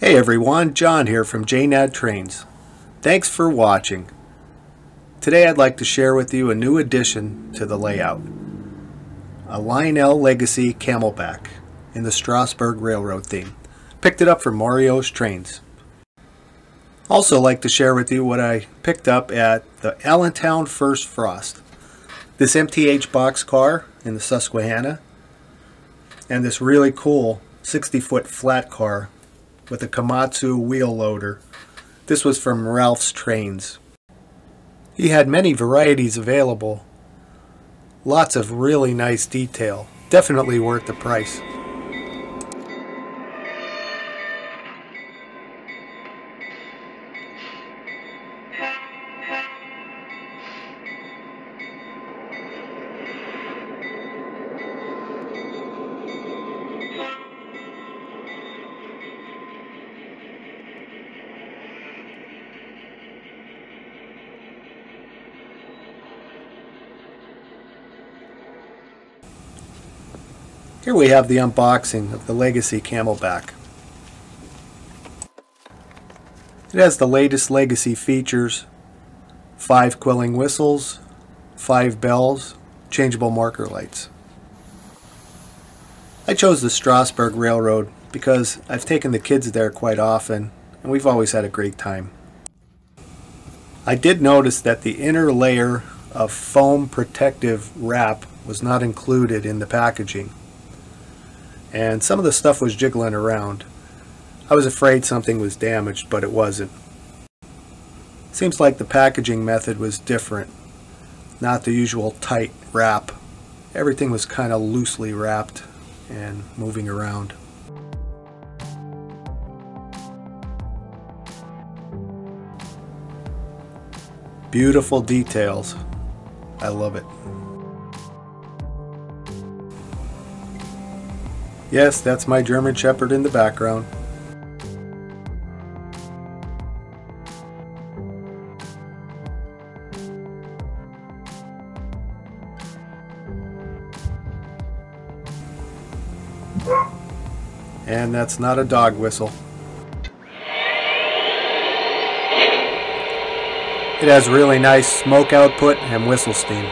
Hey everyone, John here from JNAD Trains. Thanks for watching. Today I'd like to share with you a new addition to the layout. A Lionel Legacy Camelback in the Strasburg Railroad theme. Picked it up from Mario's Trains. Also like to share with you what I picked up at the Allentown First Frost. This MTH boxcar in the Susquehanna and this really cool 60 foot flat car with a Komatsu wheel loader. This was from Ralph's Trains. He had many varieties available. Lots of really nice detail. Definitely worth the price. Here we have the unboxing of the Legacy Camelback. It has the latest Legacy features, five quilling whistles, five bells, changeable marker lights. I chose the Strasburg Railroad because I've taken the kids there quite often and we've always had a great time. I did notice that the inner layer of foam protective wrap was not included in the packaging and some of the stuff was jiggling around. I was afraid something was damaged, but it wasn't. Seems like the packaging method was different, not the usual tight wrap. Everything was kind of loosely wrapped and moving around. Beautiful details. I love it. Yes, that's my German Shepherd in the background. And that's not a dog whistle. It has really nice smoke output and whistle steam.